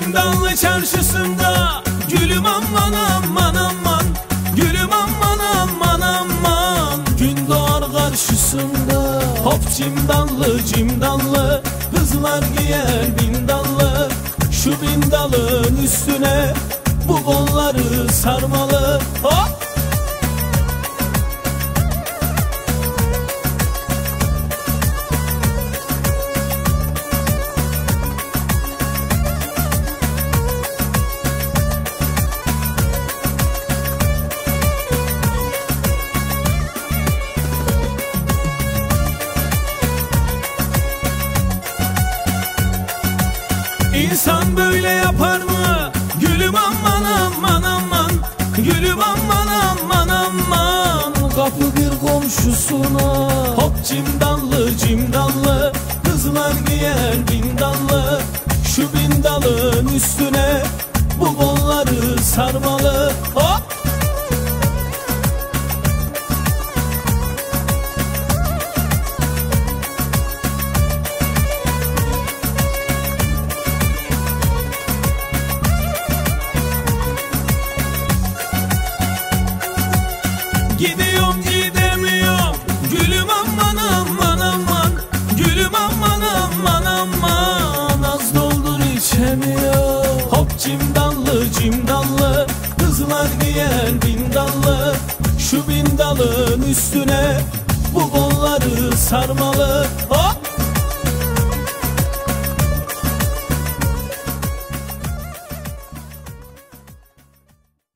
Çimdallı çarşısında. Gülüm aman aman aman. Gülüm aman aman aman. Gün doğar karşısında. Hop cimdallı cimdallı Kızlar giyer bindallı Şu bindalın üstüne. Bu kolları sarmalı. Hop İnsan böyle yapar mı? Gülüm aman aman aman. Gülüm aman aman aman. Kapı bir komşusuna. Hop cimdallı cimdallı. Kızlar giyer bindallı. Şu bindalın üstüne. Bu kolları sarmalı. Hop Gidiyorum gidemiyorum. Gülüm aman aman aman. Gülüm aman aman aman. Az doldur içemiyorum Hop cimdallı cimdallı Kızlar giyer bindallı Şu bindalın üstüne Bu kolları sarmalı